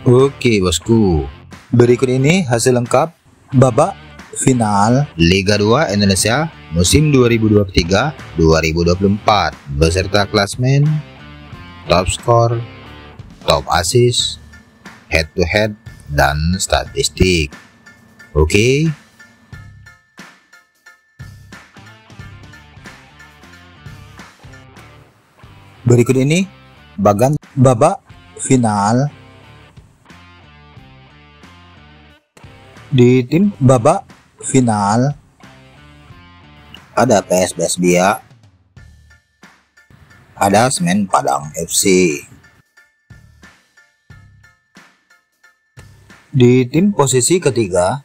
Oke bosku, berikut ini hasil lengkap babak final Liga 2 Indonesia musim 2023-2024 beserta klasmen, top skor, top assist, head to head, dan statistik. Oke. Berikut ini bagan babak final Di tim babak final. Ada PSBS Bia, ada Semen Padang FC. Di tim posisi ketiga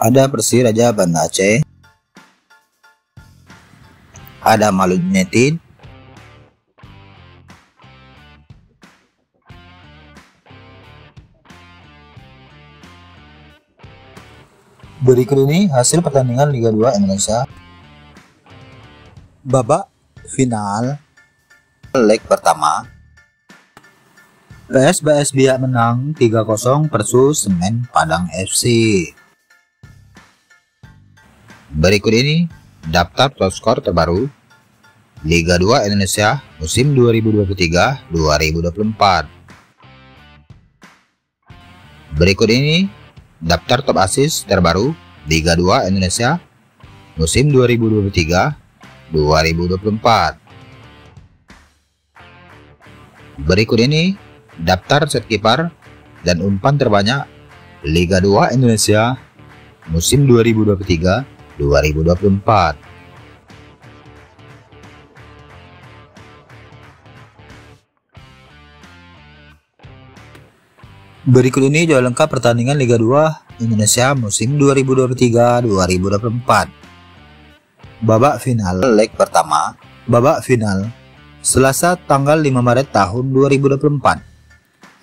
ada Persiraja Banda Aceh, ada Maluku United, Berikut ini hasil pertandingan Liga 2 Indonesia. Babak final leg pertama. PSBS Biak menang 3-0 versus Semen Padang FC Berikut ini daftar top skor terbaru Liga 2 Indonesia musim 2023-2024 Berikut ini Daftar top assist terbaru Liga 2 Indonesia musim 2023-2024. Berikut ini daftar set kiper dan umpan terbanyak Liga 2 Indonesia musim 2023-2024. Berikut ini jadwal lengkap pertandingan Liga 2 Indonesia musim 2023-2024. Babak final leg pertama, babak final Selasa tanggal 5 Maret tahun 2024.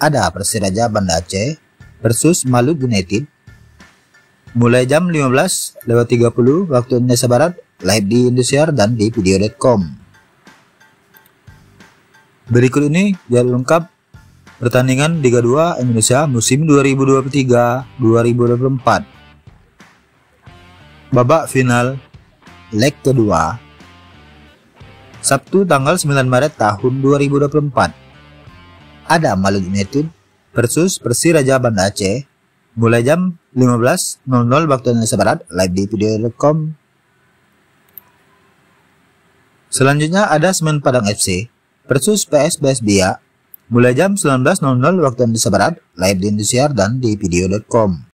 Ada Persiraja Banda Aceh versus Maluku United. Mulai jam 15 lewat 30 waktu Indonesia Barat, live di Indosiar dan di video.com. Berikut ini jadwal lengkap Pertandingan Liga 2 Indonesia musim 2023-2024 Babak final leg kedua Sabtu tanggal 9 Maret tahun 2024 Ada Maluku United versus Persiraja Banda Aceh mulai jam 15.00 waktu Indonesia Barat live di video.com Selanjutnya ada Semen Padang FC versus PSBS Biak mulai jam 19.00 waktu Indonesia Barat, live di Indosiar dan di video.com.